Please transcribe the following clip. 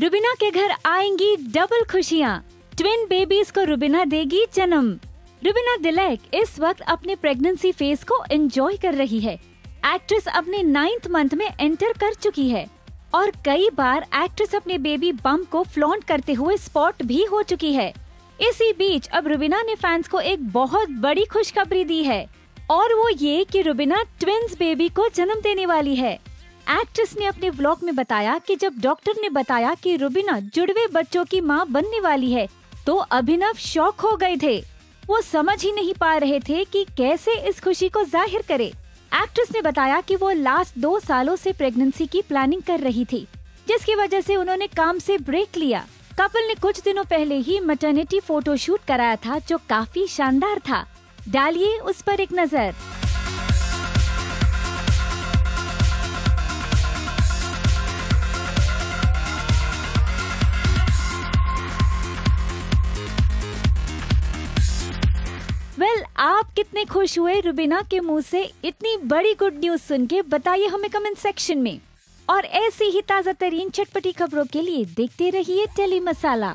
रुबिना के घर आएँगी डबल खुशियाँ। ट्विन बेबीज को रुबिना देगी जन्म। रुबिना दिलैक इस वक्त अपने प्रेगनेंसी फ़ेज़ को एंजॉय कर रही है। एक्ट्रेस अपने नाइन्थ मंथ में एंटर कर चुकी है। और कई बार एक्ट्रेस अपने बेबी बम को फ्लॉन्ट करते हुए स्पॉट भी हो चुकी है। इसी बीच अब रुबिना ने फैंस को एक बहुत बड़ी खुशखबरी दी है। और वो ये कि रुबिना ट्विंस बेबी को जन्म देने वाली है। एक्ट्रेस ने अपने ब्लॉग में बताया कि जब डॉक्टर ने बताया कि रुबिना जुड़वे बच्चों की माँ बनने वाली है तो अभिनव शौक हो गए थे। वो समझ ही नहीं पा रहे थे कि कैसे इस खुशी को ज़ाहिर करे। एक्ट्रेस ने बताया कि वो लास्ट दो सालों से प्रेगनेंसी की प्लानिंग कर रही थी, जिसकी वजह से उन्होंने काम से ब्रेक लिया। कपल ने कुछ दिनों पहले ही मटर्निटी फ़ोटो शूट कराया था, जो काफ़ी शानदार था। डालिए उस पर एक नज़र। आप कितने खुश हुए रुबीना के मुँह से इतनी बड़ी गुड न्यूज़ सुन के? बताइए हमें कमेंट सेक्शन में। और ऐसी ही ताज़ा तरीन चटपटी खबरों के लिए देखते रहिए टेली मसाला